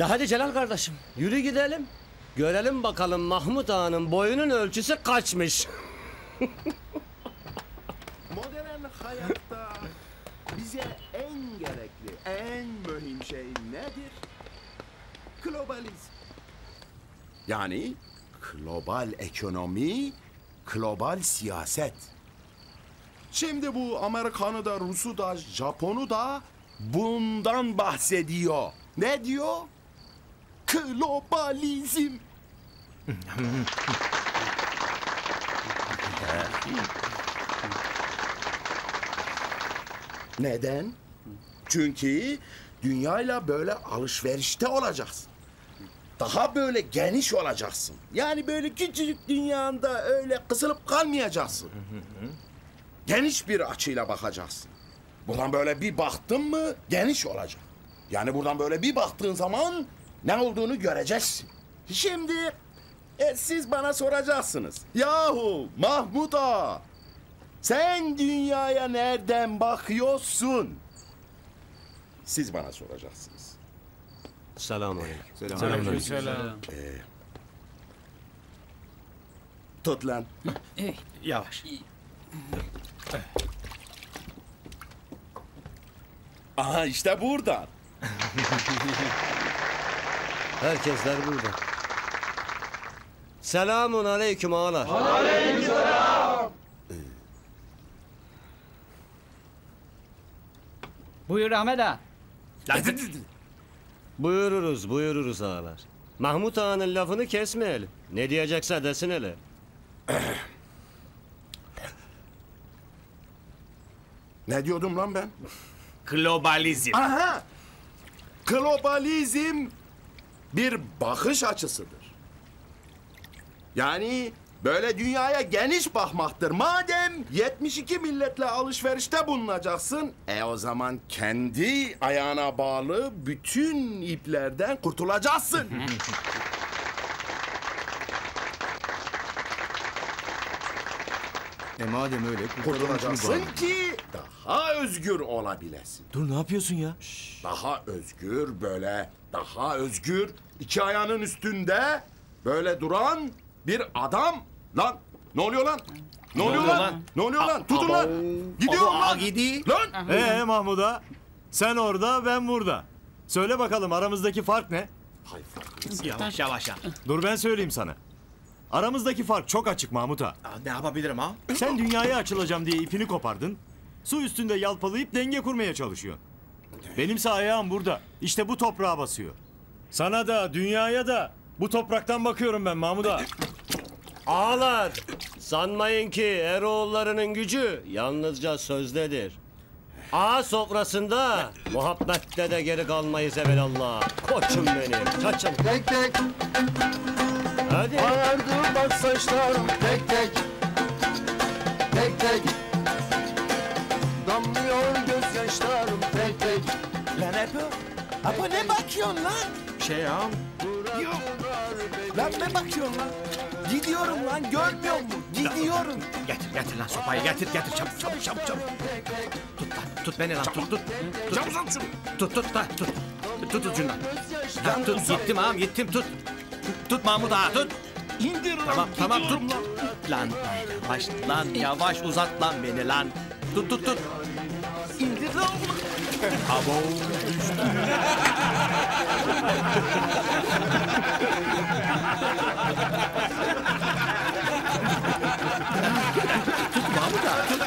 De hadi Celal kardeşim yürü gidelim. Görelim bakalım Mahmut Ağa'nın boyunun ölçüsü kaçmış. Modern hayatta bize en gerekli, en mühim şey nedir? Globalizm. Yani global ekonomi, global siyaset. Şimdi bu Amerikanı da, Rus'u da, Japon'u da bundan bahsediyor. Ne diyor? Globalizm. Neden? Çünkü dünyayla böyle alışverişte olacaksın. Daha böyle geniş olacaksın. Yani böyle küçücük dünyanda öyle kısılıp kalmayacaksın. Geniş bir açıyla bakacaksın. Buradan böyle bir baktın mı geniş olacak. Yani buradan böyle bir baktığın zaman ne olduğunu göreceksin. Şimdi e, siz bana soracaksınız. Yahu Mahmut Ağa sen dünyaya nereden bakıyorsun? Siz bana soracaksınız. Selamun aleyküm. Tut lan. Yavaş. Aha işte buradan. Herkesler burada. Selamun aleyküm ağalar. Buyur Ahmet ağa. Buyururuz buyururuz ağalar. Mahmut Ağa'nın lafını kesmeyelim. Ne diyecekse desin hele. Ne diyordum lan ben? Globalizm. Aha! Globalizm bir bakış açısıdır. Yani böyle dünyaya geniş bakmaktır. Madem 72 milletle alışverişte bulunacaksın, e o zaman kendi ayağına bağlı bütün iplerden kurtulacaksın. E madem öyle Kurtulacaksın ki daha özgür olabilesin. Dur ne yapıyorsun ya? Daha özgür böyle daha özgür iki ayağının üstünde böyle duran bir adam lan ne oluyor lan? Ne oluyor lan? Ne oluyor lan? Tutun lan. Gidiyorum lan. Gidi. Lan. Ee Mahmud'a sen orada ben burada. Söyle bakalım aramızdaki fark ne? Hay fark. Yavaş yavaş ya. Dur ben söyleyeyim sana. Aramızdaki fark çok açık Mahmut'a. Aa, Ne yapabilirim ha? Sen dünyaya açılacağım diye ipini kopardın. Su üstünde yalpalayıp denge kurmaya çalışıyorsun. Benimse ayağım burada. İşte bu toprağa basıyor. Sana da dünyaya da bu topraktan bakıyorum ben Mahmud'a. Ağalar sanmayın ki Eroğullarının gücü yalnızca sözdedir. Ağa sofrasında muhabbette de geri kalmayız evelallah. Koçum benim, kaçın. Tek tek Hadi. ağardı bak saçlarım tek tek Tek tek Damlıyor gözyaşlarım tek tek Lan Epo. Apo ne bakıyorsun lan? Şey ya. Lan ne bakıyorsun lan? Gidiyorum lan görmüyor musun? Gidiyorum. Getir getir lan sopayı getir getir çabuk çabuk çabuk çabuk. Tut lan tut beni lan tut tut. Tut Çabuk uzat şunu. tut tut lan tut. Tut ucundan. Lan tut gittim ağam gittim tut. Tut Mahmut ağa tut. İndir lan. Tamam tamam tut. gidiyorum Lan yavaş lan yavaş uzat lan beni lan. Tut tut tut. İndir lan. Abo Tut Mahmut ağa tut.